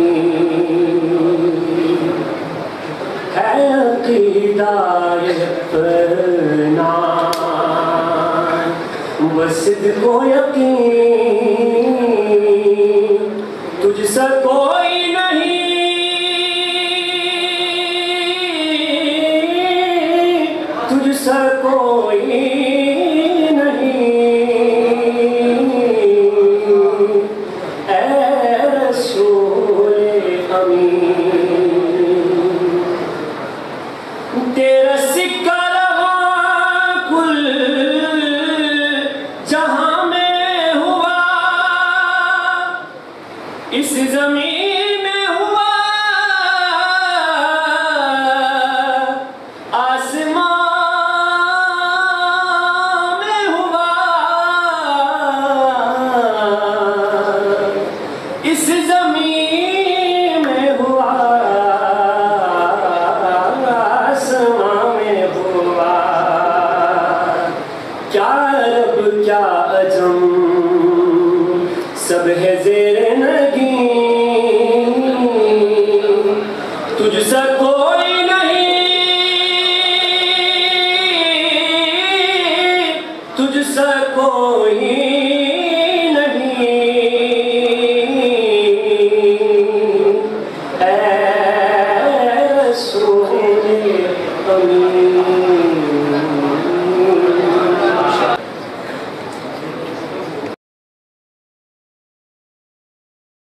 अमीन है अकीदाय परना वसिद को यकीन तुझसा कोई नहीं तुझसा कोई तेरा सिक्का जहाँ में हुआ इस ज़मीन कोई नहीं तुझसा कोई